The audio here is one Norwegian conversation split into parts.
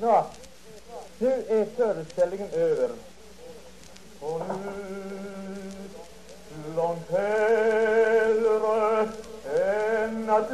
Nå, nå er forestillingen over. Og nå langt hellere enn at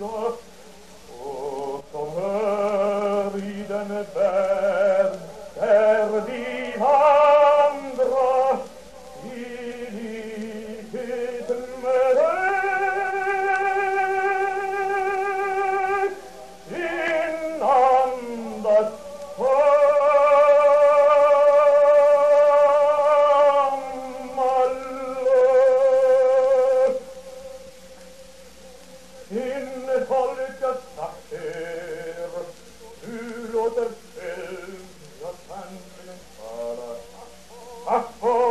bello o come viden per per vivar Ach, oh.